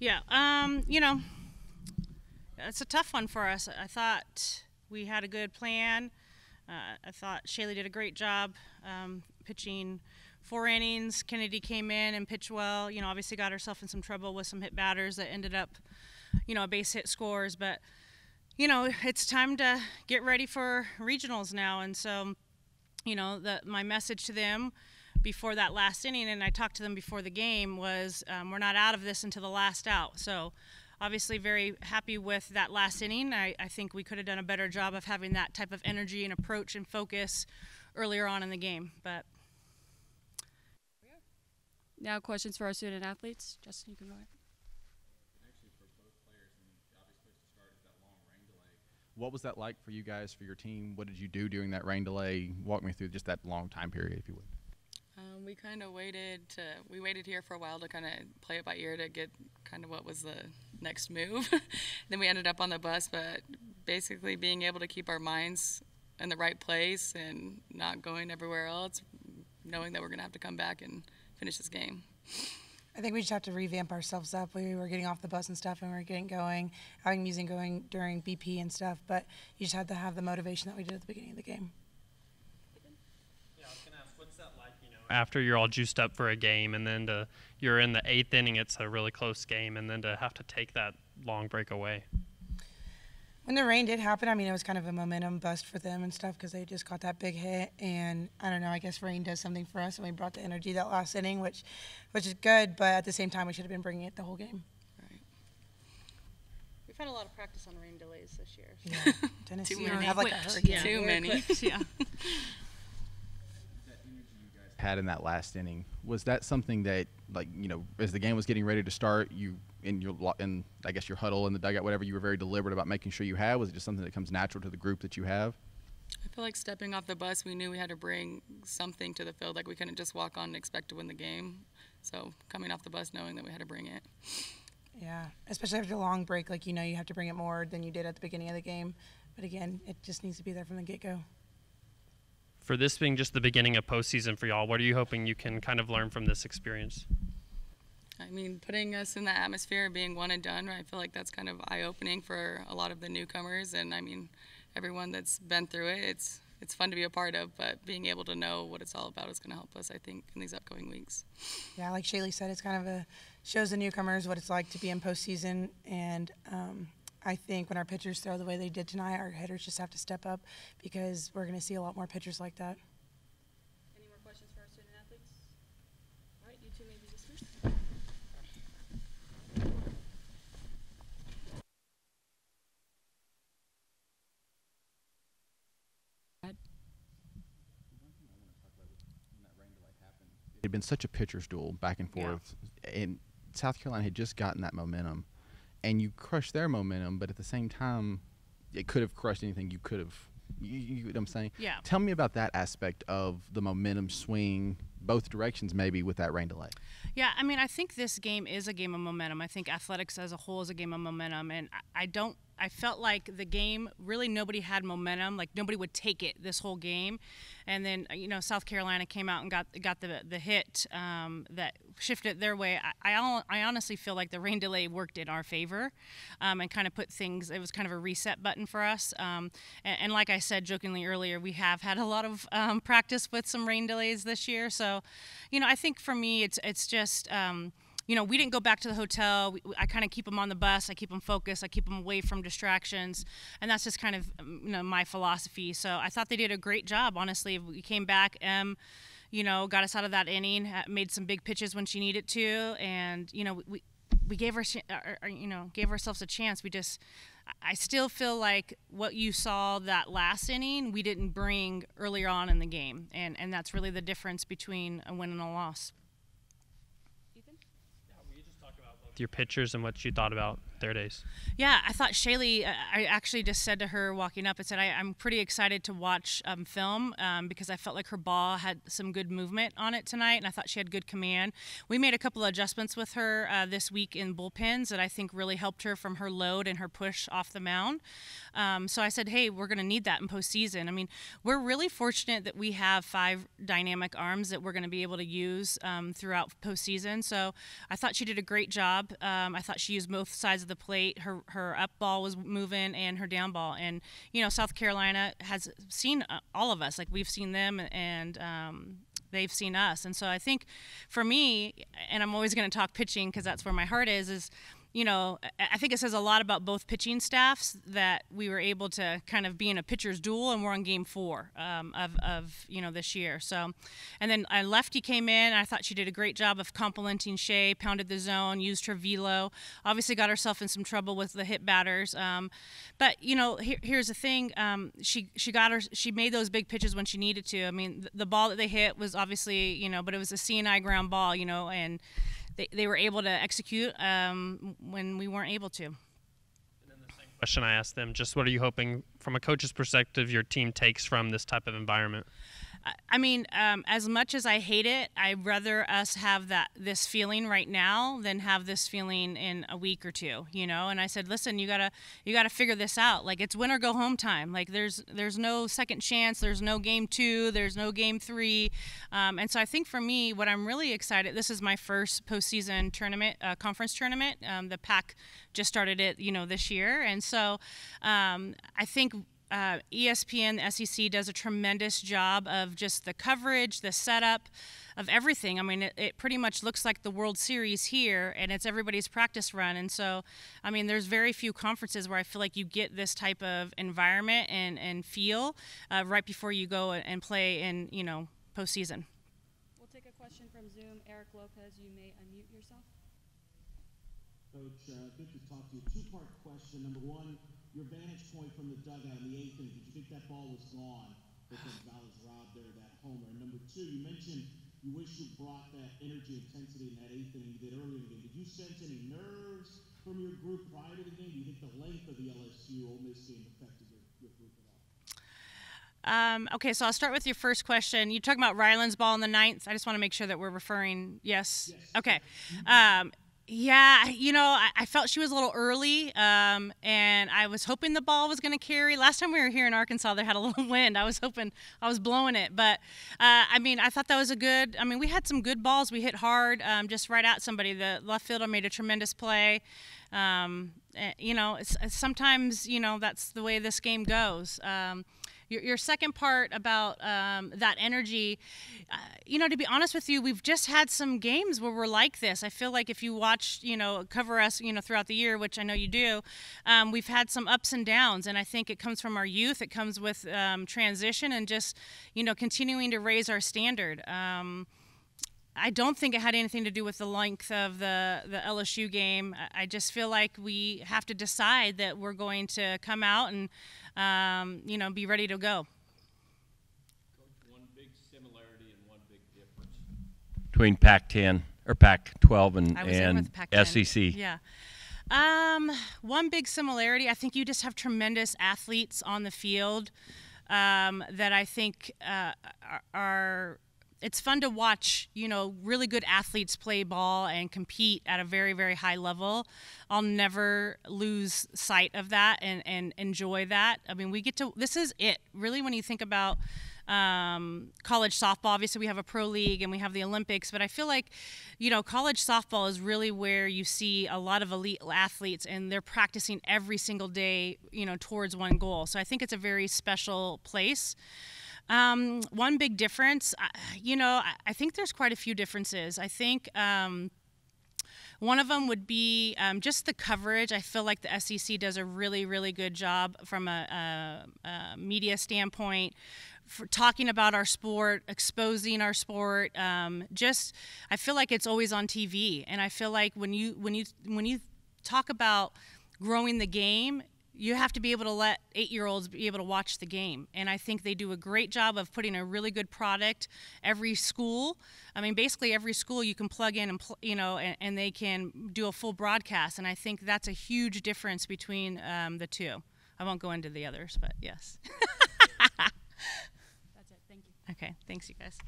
Yeah, um, you know, it's a tough one for us. I thought we had a good plan. Uh, I thought Shaylee did a great job um, pitching four innings. Kennedy came in and pitched well. You know, obviously got herself in some trouble with some hit batters that ended up, you know, base hit scores. But, you know, it's time to get ready for regionals now. And so, you know, the, my message to them before that last inning, and I talked to them before the game, was um, we're not out of this until the last out. So, obviously, very happy with that last inning. I, I think we could have done a better job of having that type of energy and approach and focus earlier on in the game. But now, questions for our student athletes. Justin, you can go ahead. What was that like for you guys, for your team? What did you do during that rain delay? Walk me through just that long time period, if you would. Um, we kind of waited to we waited here for a while to kind of play it by ear to get kind of what was the next move. then we ended up on the bus, but basically being able to keep our minds in the right place and not going everywhere else, knowing that we're gonna have to come back and finish this game. I think we just have to revamp ourselves up. We were getting off the bus and stuff, and we were getting going, having music going during BP and stuff. But you just had to have the motivation that we did at the beginning of the game. After you're all juiced up for a game, and then to you're in the eighth inning, it's a really close game, and then to have to take that long break away. When the rain did happen, I mean, it was kind of a momentum bust for them and stuff because they just got that big hit, and I don't know. I guess rain does something for us, and we brought the energy that last inning, which, which is good. But at the same time, we should have been bringing it the whole game. Right. we've had a lot of practice on rain delays this year. So. Yeah, Tennessee Too will many. have like a hurricane. yeah, Too many. yeah. Had in that last inning, was that something that, like, you know, as the game was getting ready to start, you in your lo- in I guess your huddle in the dugout, whatever, you were very deliberate about making sure you had. Was it just something that comes natural to the group that you have? I feel like stepping off the bus, we knew we had to bring something to the field. Like we couldn't just walk on and expect to win the game. So coming off the bus, knowing that we had to bring it. Yeah, especially after a long break, like you know, you have to bring it more than you did at the beginning of the game. But again, it just needs to be there from the get go. For this being just the beginning of postseason for y'all, what are you hoping you can kind of learn from this experience? I mean, putting us in the atmosphere, being one and done, I feel like that's kind of eye-opening for a lot of the newcomers, and I mean, everyone that's been through it. It's it's fun to be a part of, but being able to know what it's all about is going to help us, I think, in these upcoming weeks. Yeah, like Shaylee said, it's kind of a shows the newcomers what it's like to be in postseason. And um, I think when our pitchers throw the way they did tonight, our hitters just have to step up because we're going to see a lot more pitchers like that. Any more questions for our student athletes? All right, you two may be dismissed. It had been such a pitcher's duel back and Yeah. forth, and South Carolina had just gotten that momentum, and you crushed their momentum, but at the same time, it could have crushed anything you could have. You, you know what I'm saying? Yeah. Tell me about that aspect of the momentum swing, both directions, maybe with that rain delay. Yeah, I mean, I think this game is a game of momentum. I think athletics as a whole is a game of momentum, and I, I don't. I felt like the game really nobody had momentum. Like nobody would take it this whole game, and then you know South Carolina came out and got got the the hit um, that shifted their way. I, I I honestly feel like the rain delay worked in our favor, um, and kind of put things. It was kind of a reset button for us. Um, and, and like I said jokingly earlier, we have had a lot of um, practice with some rain delays this year. So, you know, I think for me, it's it's just. Um, you know, we didn't go back to the hotel. We, I kind of keep them on the bus. I keep them focused. I keep them away from distractions, and that's just kind of um, you know my philosophy. So I thought they did a great job. Honestly, we came back. Um, you know, got us out of that inning. Made some big pitches when she needed to, and you know, we we gave her, or, or, you know, gave ourselves a chance. We just, I still feel like what you saw that last inning, we didn't bring earlier on in the game, and and that's really the difference between a win and a loss. With your pitchers and what you thought about their days. Yeah, I thought Shaylee. uh, I actually just said to her walking up, I said I, I'm pretty excited to watch um, film um, because I felt like her ball had some good movement on it tonight, and I thought she had good command. We made a couple of adjustments with her uh, this week in bullpens that I think really helped her from her load and her push off the mound. Um, so I said, hey, we're going to need that in postseason. I mean, we're really fortunate that we have five dynamic arms that we're going to be able to use um, throughout postseason. So I thought she did a great job. Um, I thought she used both sides of the plate. Her her up ball was moving and her down ball. And you know, South Carolina has seen uh, all of us. Like we've seen them and. Um, they've seen us and so i think for me and i'm always going to talk pitching because that's where my heart is is you know, I think it says a lot about both pitching staffs that we were able to kind of be in a pitcher's duel, and we're on game four um, of, of, you know, this year. So, and then a lefty came in. I thought she did a great job of complimenting Shea, pounded the zone, used her velo. Obviously, got herself in some trouble with the hit batters. Um, but you know, here, here's the thing: um, she she got her, she made those big pitches when she needed to. I mean, the, the ball that they hit was obviously, you know, but it was a seeing-eye ground ball, you know, and they, they were able to execute um, when we weren't able to. Question I asked them: Just what are you hoping, from a coach's perspective, your team takes from this type of environment? I mean, um, as much as I hate it, I'd rather us have that this feeling right now than have this feeling in a week or two, you know. And I said, listen, you gotta you gotta figure this out. Like it's win or go home time. Like there's there's no second chance. There's no game two. There's no game three. Um, and so I think for me, what I'm really excited. This is my first postseason tournament, uh, conference tournament. Um, the PAC just started it, you know, this year, and so um, I think uh, ESPN, the SEC does a tremendous job of just the coverage, the setup of everything. I mean, it, it, pretty much looks like the World Series here, and it's everybody's practice run. And so, I mean, there's very few conferences where I feel like you get this type of environment and, and feel uh, right before you go and play in, you know, postseason. We'll take a question from Zoom. Eric Lopez, you may unmute yourself. Coach, uh, good to talk to you. Two-part question. Number one, your vantage point from the dugout in the eighth inning, did you think that ball was gone because Gonzalez robbed there that homer? And number two, you mentioned you wish you brought that energy, intensity in that eighth inning you did earlier in the game. Did you sense any nerves from your group prior to the game? Do you think the length of the LSU Ole Miss game affected your, your group at all? Um, okay, so I'll start with your first question. You're talking about Ryland's ball in the ninth. I just want to make sure that we're referring. Yes. yes. Okay. Um, yeah, you know, I, I, felt she was a little early, um, and I was hoping the ball was going to carry. Last time we were here in Arkansas, there had a little wind. I was hoping I was blowing it, but uh, I mean, I thought that was a good. I mean, we had some good balls. We hit hard, um, just right at somebody. The left fielder made a tremendous play. Um, eh, you know, sometimes you know that's the way this game goes. Your, your second part about um, that energy, uh, you know, to be honest with you, we've just had some games where we're like this. I feel like if you watch, you know, cover us, you know, throughout the year, which I know you do, um, we've had some ups and downs, and I think it comes from our youth. It comes with um, transition and just, you know, continuing to raise our standard. Um, I don't think it had anything to do with the length of the, the LSU game. I just feel like we have to decide that we're going to come out and um, you know, be ready to go. one big similarity and one big difference between Pac-10 or Pac-12 and, and Pac-10. SEC. Yeah. Um, one big similarity, I think you just have tremendous athletes on the field um, that I think uh, are it's fun to watch, you know, really good athletes play ball and compete at a very, very high level. I'll never lose sight of that and, and enjoy that. I mean, we get to, this is it. Really, when you think about um, college softball, obviously we have a pro league and we have the Olympics, but I feel like, you know, college softball is really where you see a lot of elite athletes and they're practicing every single day, you know, towards one goal. So I think it's a very special place. Um, one big difference, you know, I, think there's quite a few differences. I think. Um, one of them would be um, just the coverage. I feel like the SEC does a really, really good job from a, a, a media standpoint for talking about our sport, exposing our sport. Um, just, I feel like it's always on TV, and I feel like when you when you when you talk about growing the game, you have to be able to let eight year olds be able to watch the game. And I think they do a great job of putting a really good product. Every school, I mean, basically every school you can plug in and, pl- you know, and, and they can do a full broadcast. And I think that's a huge difference between um, the two. I won't go into the others, but yes. That's it, thank you. okay, thanks, you guys.